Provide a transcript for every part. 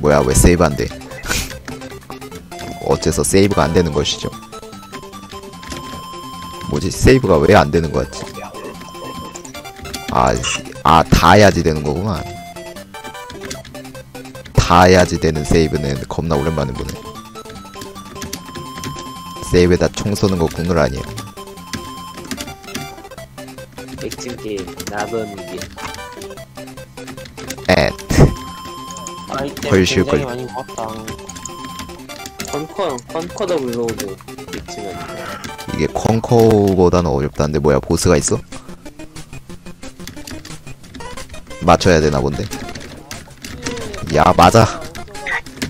뭐야 왜 세이브 안 돼? 어째서 세이브가 안 되는 것이죠? 뭐지 세이브가 왜 안 되는 것 같지? 아, 아, 다 해야지 되는 거구만. 다 해야지 되는 세이브는 겁나 오랜만에 보네. 세이브에다 총 쏘는 거 국룰 아니에요. 나던 게 훨씬 굉장히 걸- 많이 모았다. 컨커, 컨커 더블 로드 액진은. 이게 컨커보다는 어렵다는데 뭐야 보스가 있어? 맞춰야 되나 본데. 야 맞아.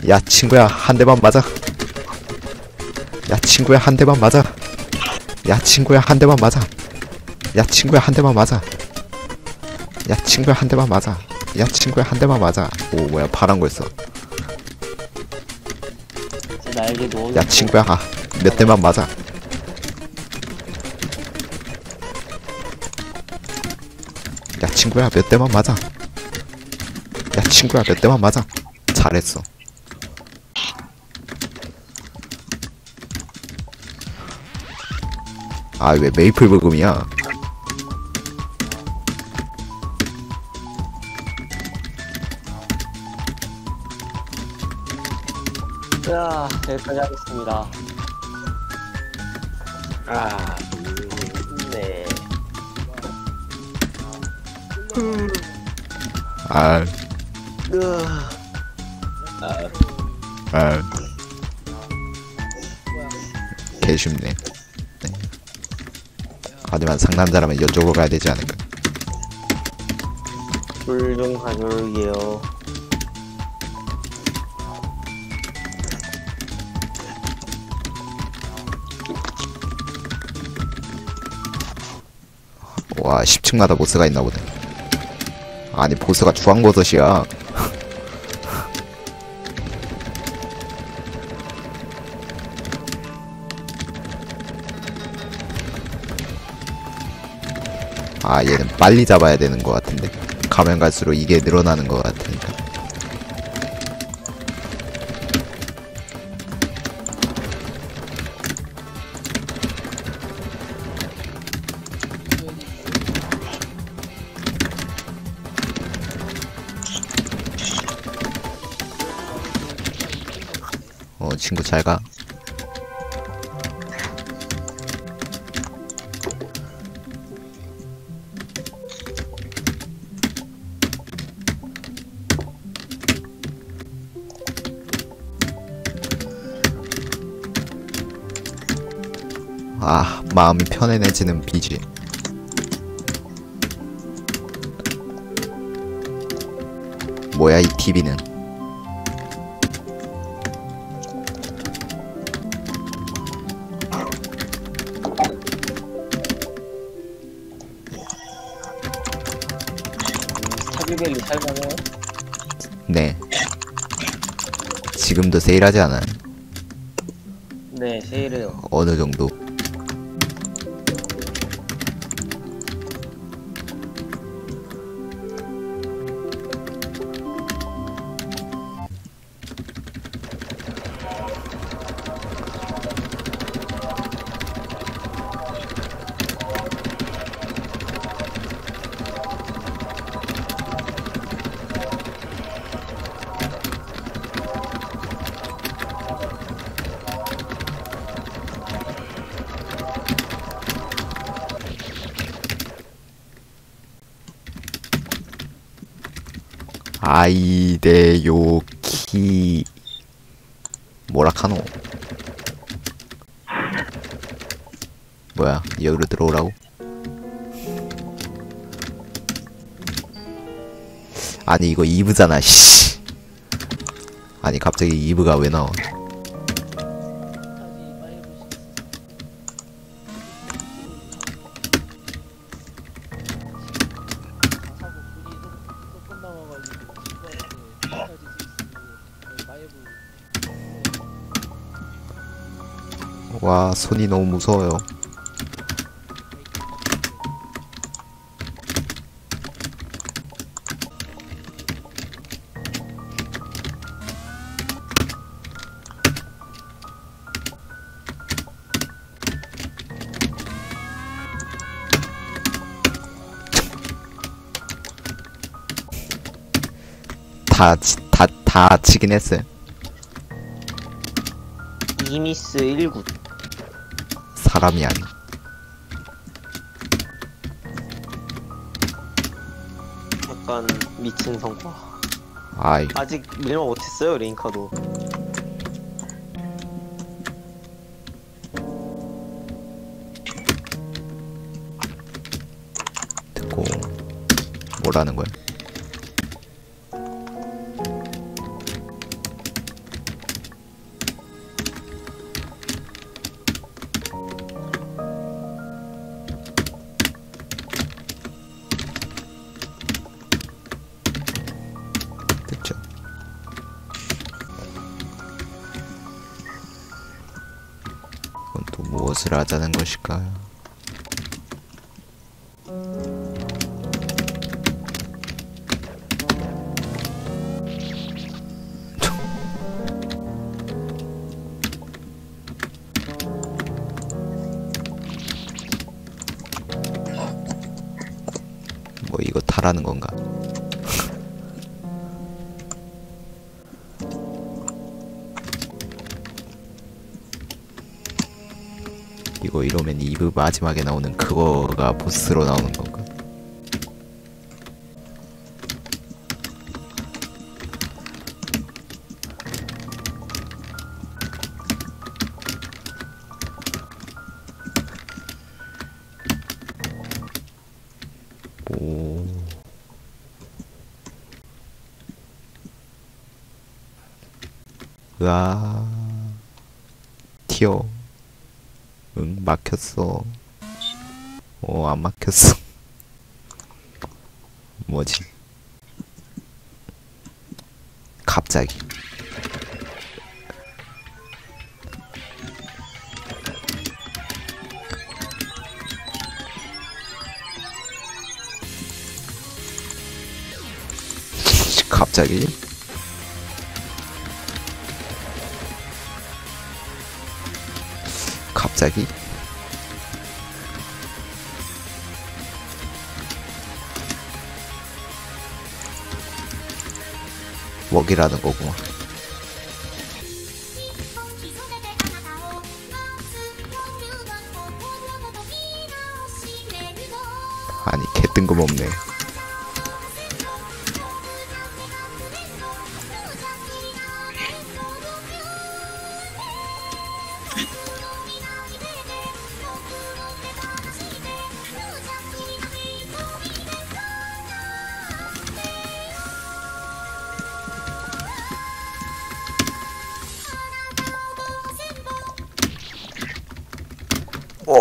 야 친구야 한 대만 맞아. 야 친구야 한 대만 맞아. 야 친구야 한 대만 맞아. 야 친구야 한 대만 맞아. 야 친구야 한 대만 맞아. 야 친구야 한 대만 맞아. 오 뭐야 파란 날개 놓은 야 친구야 아, 몇 대만 맞아. 야 친구야 몇 대만 맞아. 야 친구야 몇 대만 맞아. 잘했어. 아 왜 메이플 브금이야? 자, 여기까지 하겠습니다. 아, 음, 네. 아, 으아. 아, 아. 개 쉽네. 네. 하지만 상남자라면 이쪽으로 가야 되지 않을까? 불좀 가져올게요. 와 10층마다 보스가 있나 보네. 아니 보스가 주황버섯이야. 아 얘는 빨리 잡아야 되는 것 같은데. 가면 갈수록 이게 늘어나는 것 같으니까 잘가. 아 마음이 편안해지는 비지 뭐야 이 TV는 스타빌밸리 살만해요? 네 지금도 세일하지 않아요 네, 세일해요. 어느 정도 아이데요키 뭐라 카노? 뭐야 여기로 들어오라고? 아니 이거 이브잖아 씨. 아니 갑자기 이브가 왜 나와 와 손이 너무 무서워요 다, 다, 다 치긴 했어요. 이미스 19. 사람이 아니. 약간 미친 성과 아이, 아직 밀만 못했어요 링카도 듣고, 뭐라는 거야? 하자는 것일까요? 뭐 이거 타라는 건가? 이러면 2부 마지막에 나오는 그거가 보스로 나오는 건가? 오. 으아. 응, 막혔어. 어, 안 막혔어. 뭐지? 갑자기. 갑자기? 갑자기? 먹이라는 거구만. 아니 개 뜬금없네.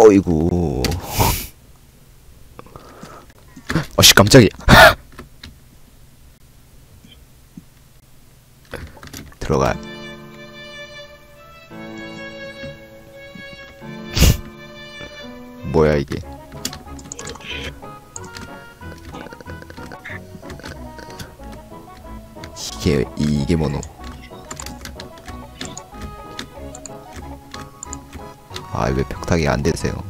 어이구. 어씨 깜짝이야. 들어가. 뭐야 이게? 이게 이게 뭐노? 아왜 벽타기 안 되세요?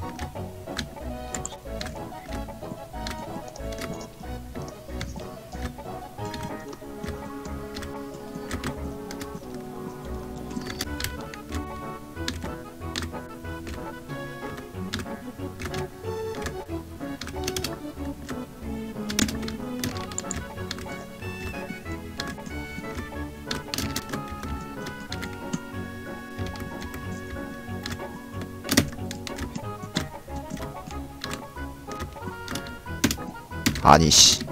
아니 씨.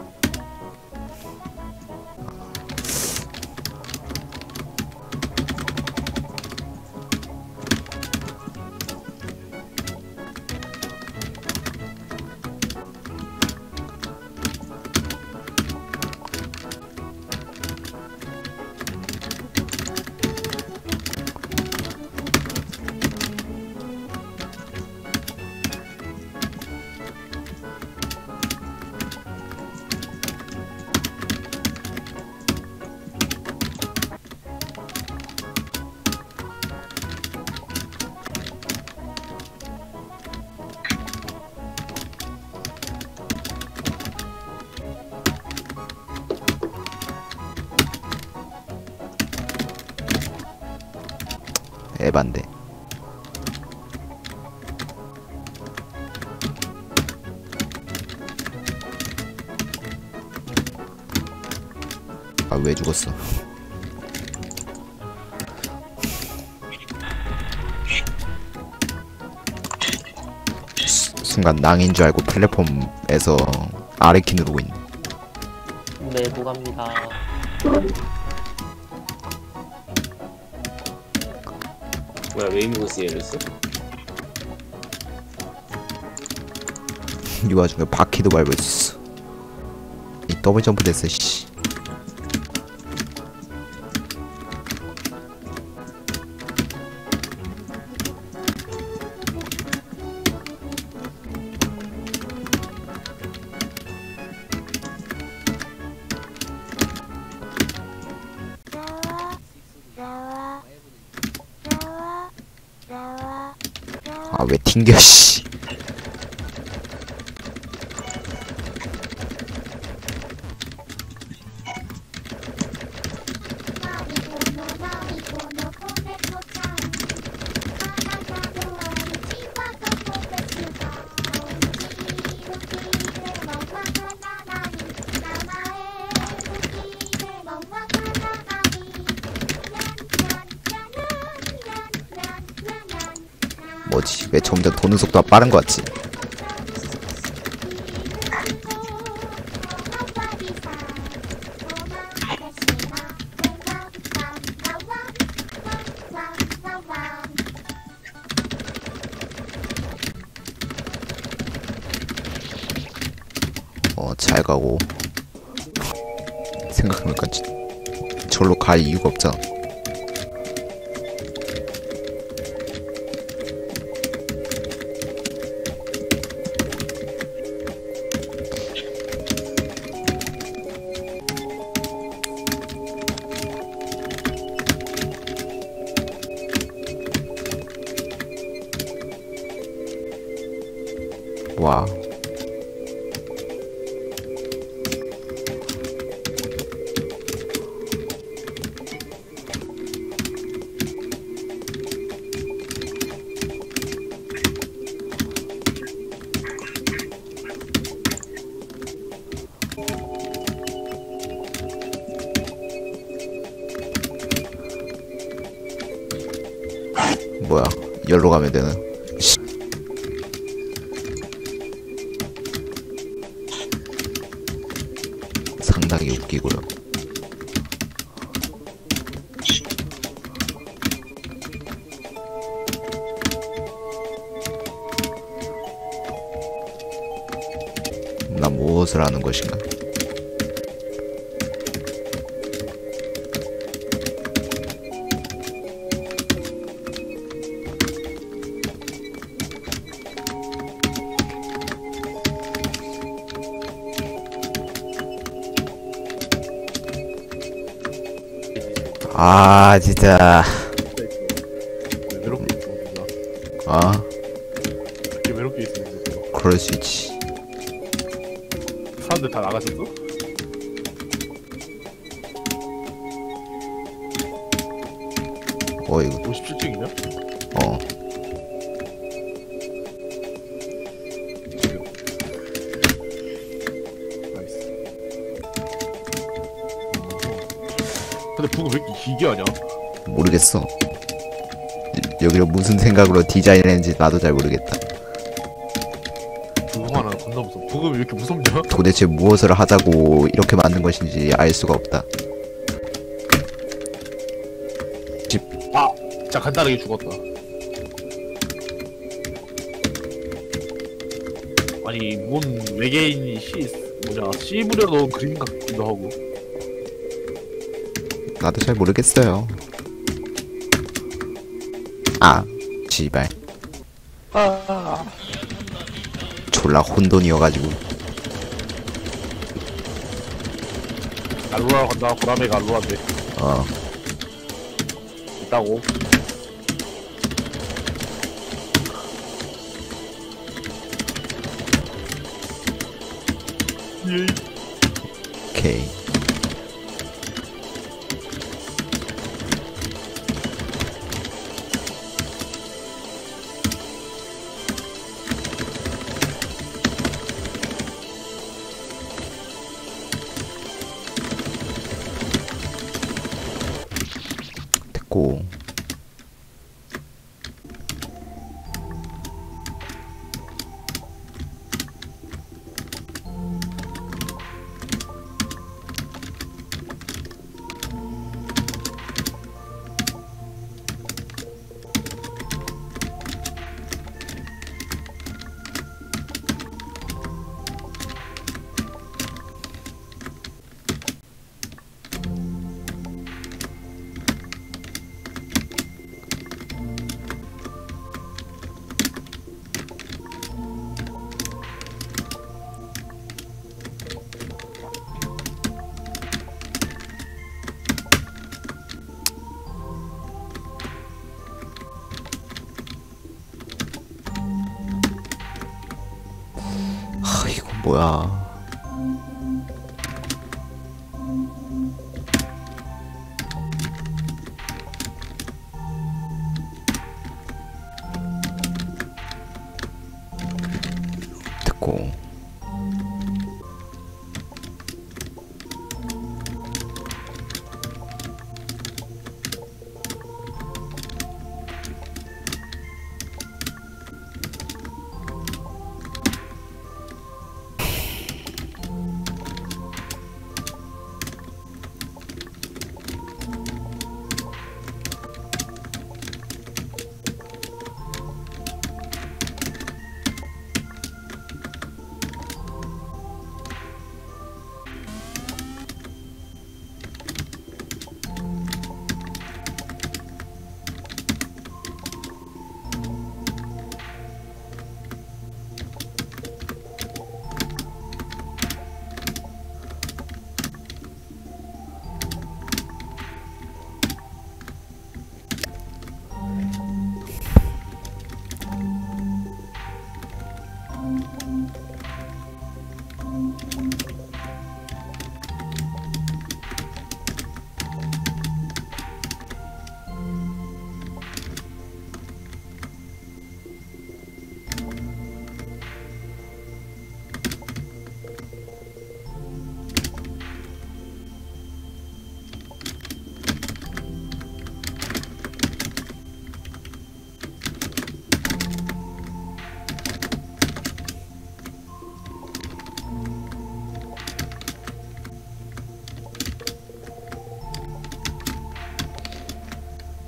에반데. 아 왜 죽었어? 수- 순간 낭인 줄 알고 플랫폼에서 아래키 누르고 있네. 내부 갑니다. 뭐야 웨이무스 예랬어? 이 와중에 바퀴도 밟을 수 있어 이 더블 점프 됐어 씨 튕겨 씨 점점 도는 속도가 빠른 것 같지? 어잘 가고. 생각해보니까 지- 절로 갈 이유가 없잖아 와. 뭐야? 열로 가면 되나 무엇을 하는 것인가? 아 진짜. 왜 외롭게 있어? 아 이렇게 외롭게 있어 그럴 수 있지 사람들 다 나가셨어? 어 이거 57층이냐? 어 Nice 근데 북은 왜 이렇게 기게 하냐? 모르겠어 여- 여기를 무슨 생각으로 디자인했는지 나도 잘 모르겠다 도대체 무엇을 하자고 이렇게 만든 것인지 알 수가 없다. 아! 진짜 간단하게 죽었다. 아니 뭔 외계인이 씨 뭐냐 씨 부려 넣은 그림 같기도 하고. 나도 잘 모르겠어요. 아 씨발. 아. 졸라 혼돈이어가지고 알로라 간다 보라매가 알로라인데. 어 있다고. 예. 오케이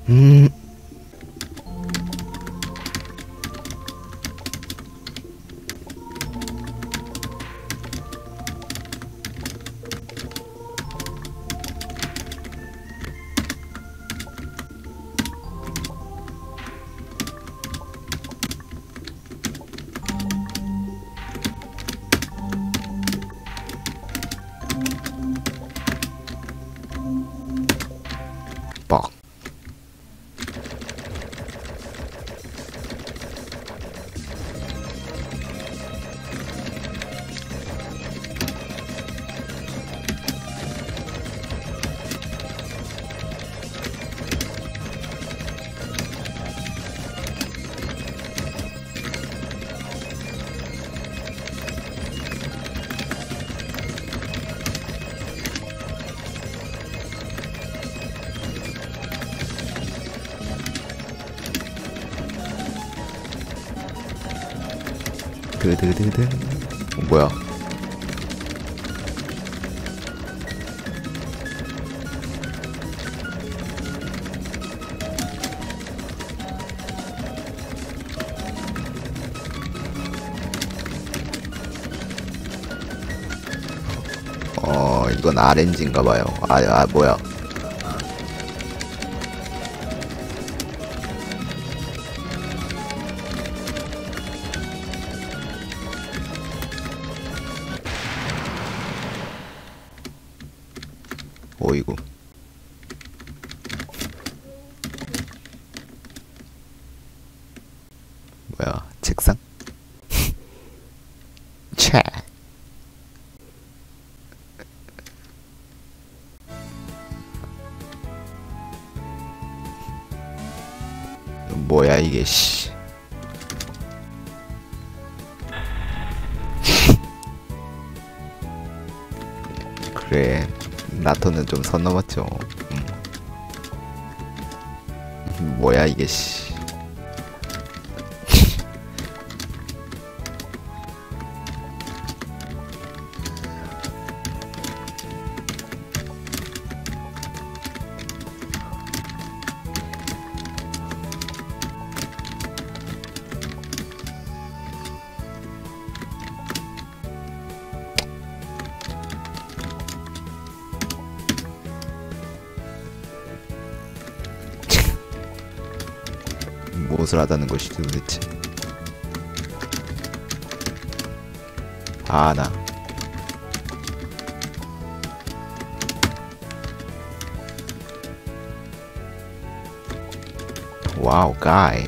음 드드드드 어, 뭐야? 어 이건 RNG인가봐요. 아, 아 뭐야 そんな街を、うん、ぼやいげし。 하자는 것이지 도대체. 아나. 와우 가이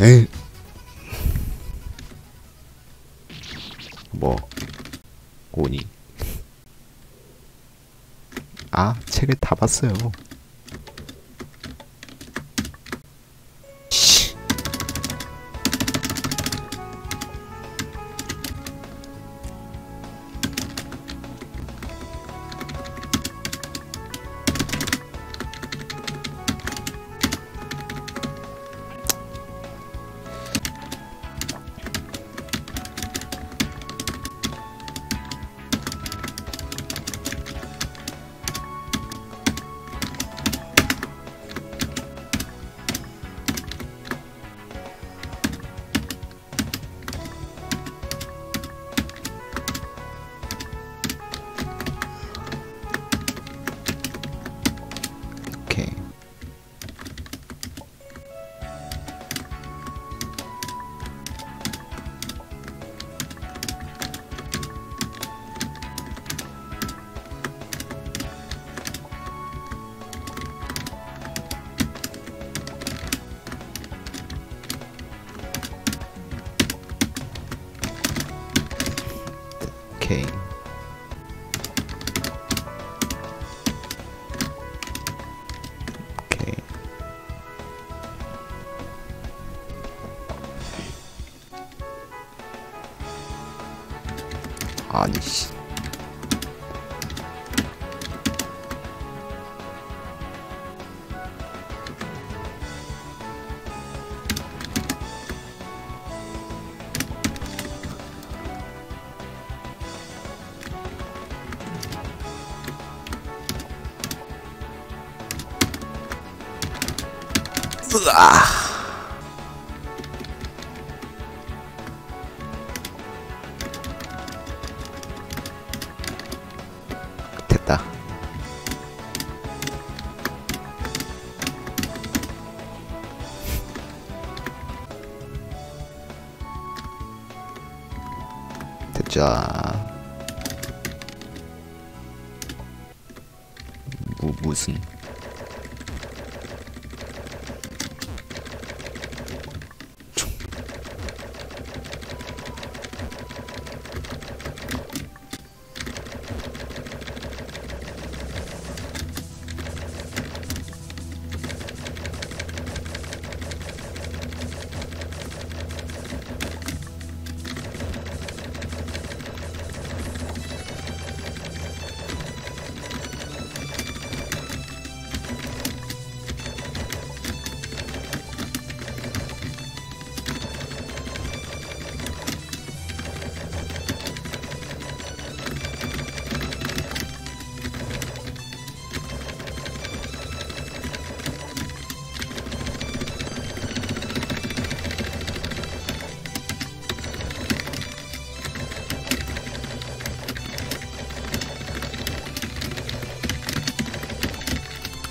에이. 뭐? 오니? 아 책을 다 봤어요 됐자 무, 무슨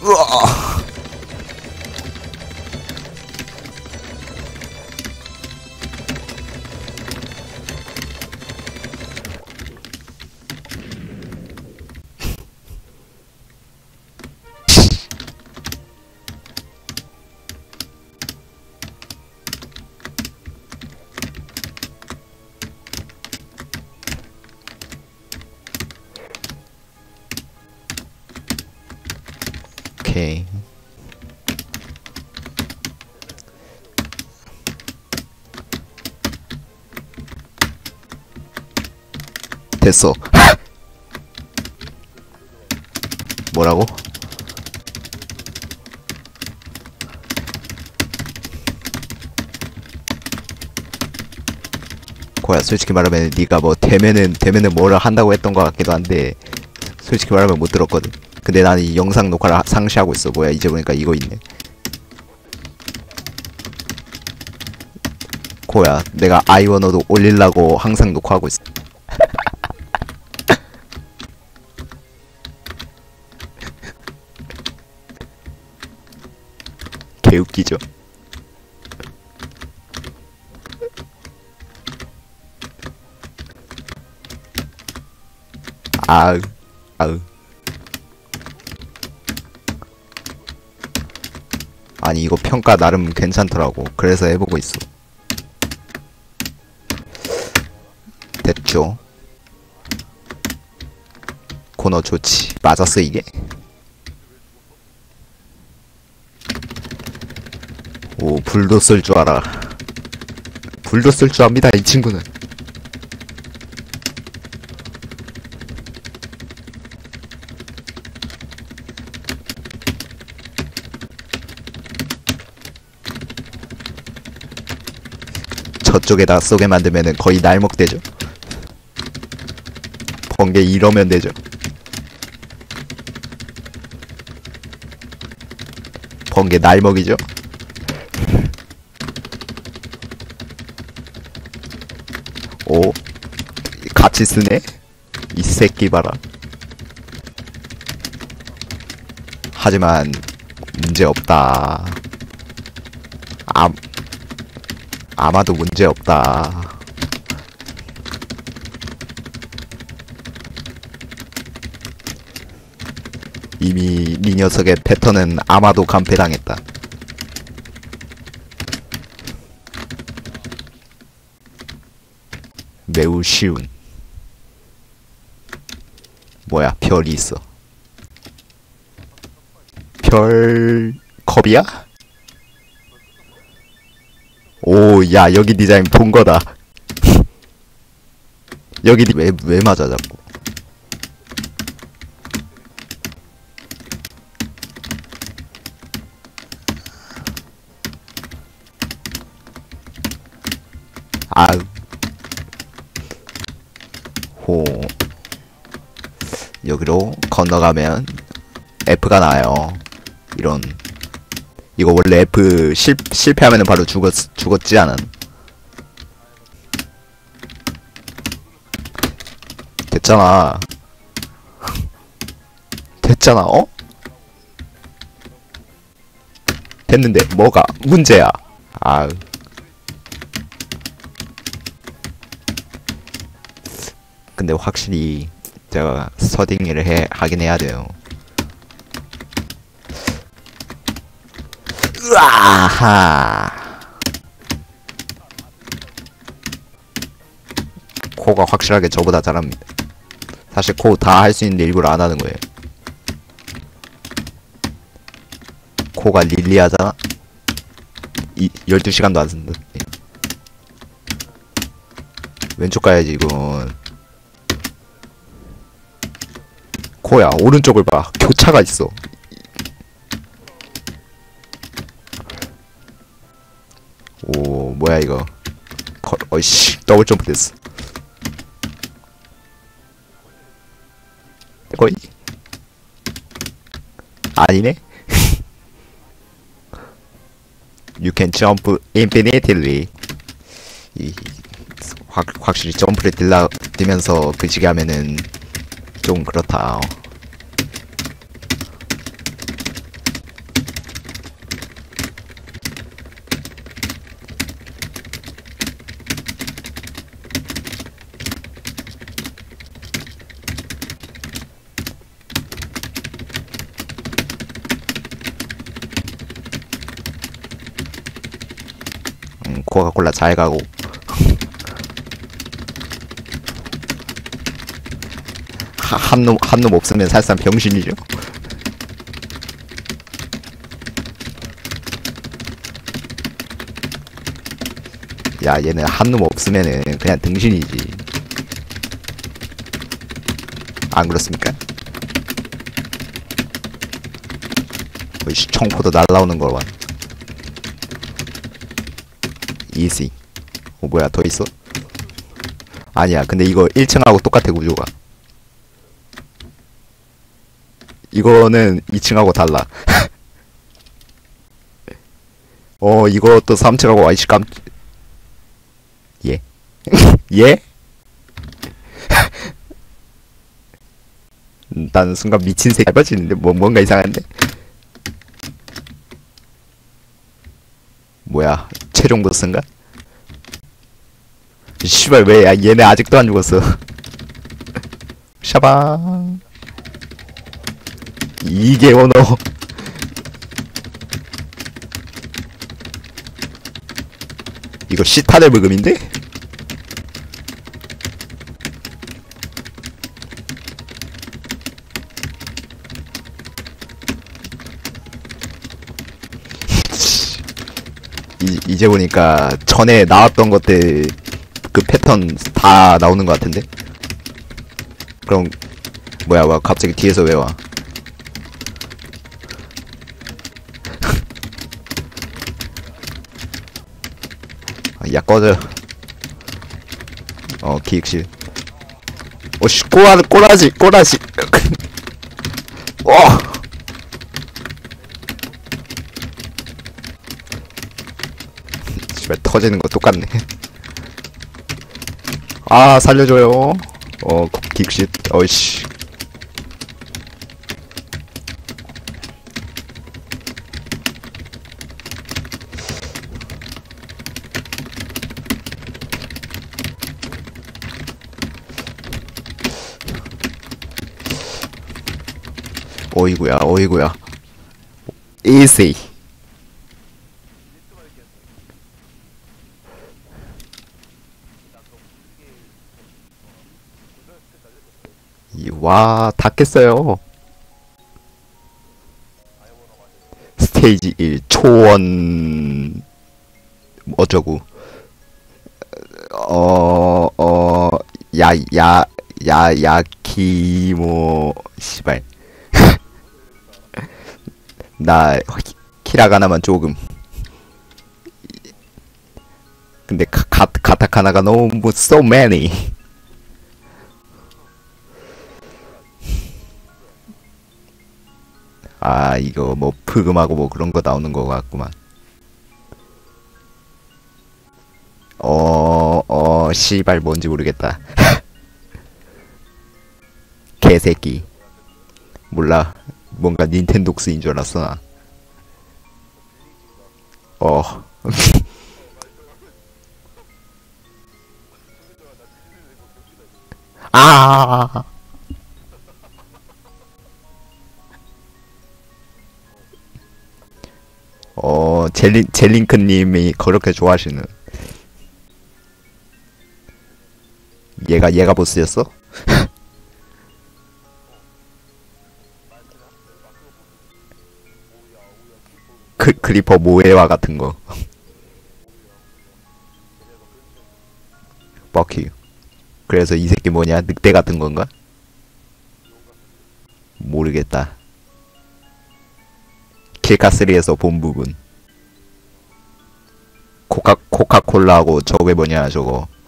으 됐어. 뭐라고? 고야 솔직히 말하면 네가 뭐 되면은 되면은 뭐를 한다고 했던 것 같기도 한데 솔직히 말하면 못 들었거든. 근데 나는 이 영상 녹화를 하- 상시하고 있어. 뭐야 이제 보니까 이거 있네. 고야 내가 아이원어도 올리려고 항상 녹화하고 있어. 웃기죠. 아으 아으. 아니 이거 평가 나름 괜찮더라고. 그래서 해보고 있어. 됐죠? 코너 좋지. 맞았어 이게 오 불도 쓸 줄 알아 불도 쓸 줄 압니다 이 친구는 저쪽에다 쏘게 만들면은 거의 날먹되죠. 번개 이러면 되죠. 번개 날먹이죠. 오, 같이 쓰네. 이 새끼 봐라. 하지만 문제 없다. 아, 아마도 문제 없다. 이미 이 녀석의 패턴은 아마도 간패당했다. 매우 쉬운. 뭐야, 별이 있어. 별, 컵이야? 오, 야, 여기 디자인 본 거다. 여기 디- 왜, 왜 맞아, 자꾸. 아우. 호. 여기로 건너가면 F가 나요. 이런. 이거 원래 F 실, 실패하면 바로 죽었, 죽었지 않은. 됐잖아. 됐잖아, 어? 됐는데, 뭐가 문제야? 아우. 근데 확실히 제가 서딩을 해, 하긴 해야 돼요. 으아하. 코가 확실하게 저보다 잘합니다. 사실 코 다 할 수 있는데 일부러 안 하는 거예요. 코가 릴리하잖아? 이, 12시간도 안 쓴다. 왼쪽 가야지, 이건. 코야, 오른쪽을 봐. 교차가 있어. 오, 뭐야, 이거. 거, 어이씨, 더블 점프 됐어. 거의? 아니네? You can jump infinitely. 이, 확, 확실히 점프를 딜라, 뛰면서 그지게 하면은 좀 그렇다. 음, 코가 콜라 잘 가고 한놈 한 놈 없으면 사실상 병신이죠. 야 얘는 한 놈 없으면은 그냥 등신이지. 안 그렇습니까? 어이씨 청포도 날라오는 걸 봐. 이지. 어 뭐야 더 있어? 아니야 근데 이거 1층하고 똑같아 구조가. 이거는 2층하고 달라. 어 이것도 3층하고 아이씨 깜. 예. 예? 음, 나는 순간 미친 새끼 빠지는데 뭐 뭔가 이상한데. 뭐야 최종 보스인가? 씨발 왜 야, 얘네 아직도 안 죽었어 샤방 이게 언어 이거 시타델 브금인데? 이, 이제 보니까 전에 나왔던 것들 그 패턴 다 나오는 것 같은데? 그럼 뭐야 와 갑자기 뒤에서 왜 와? 야 꺼져 어 기획실. 어씨 꼬라 꼬라지 꼬라지. 어! 씨발 터지는 거 똑같네. 아 살려줘요. 어 기획실. 어이씨 어이구야 어이구야 easy 이- 와, 다 깼어요. 스테이지 1, 초원, 어쩌고. 어, 어, 야, 야, 야, 야키모, 씨발. 나, 히- 키라가나만 조금. 근데 가, 가, 가타카나가 너무, so many. 아 이거 뭐 프금하고 뭐 그런 거 나오는 거 같구만 어어 씨발 뭔지 모르겠다 개새끼 몰라 뭔가 닌텐독스인 줄 알았어 나 어. 아. 어, 젤린, 젤링크님이 그렇게 좋아하시는. 얘가, 얘가 보스였어? 크, 크리퍼 모에와 같은 거. 버큐. 그래서 이 새끼 뭐냐? 늑대 같은 건가? 모르겠다. 킬카스리에서 본 부분. 코카 코카콜라하고 저게 뭐냐 저거.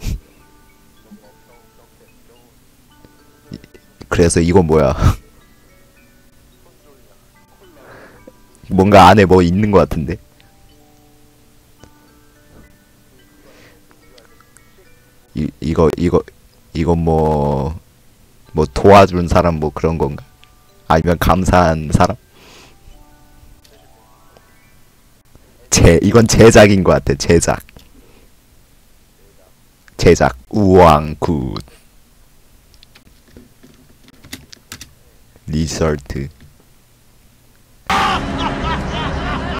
이- 그래서 이건 뭐야? 뭔가 안에 뭐 있는 것 같은데. 이 이거 이거 이건 뭐 뭐 도와준 사람 뭐 그런 건가? 아니면 감사한 사람? 제 이건 제작인 것 같아 제작 제작 우왕 굿 리설트